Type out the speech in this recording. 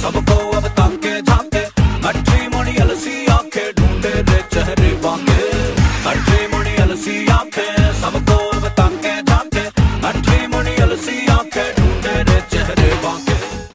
सबको अब ताके झाके। मुड़ी अलसी आँखें ढूंढे दे चेहरे बांके। मुड़ी अलसी आँखें, सबको अब ताके झाके। मुड़ी अलसी आँखें ढूंढे दे चेहरे बाके।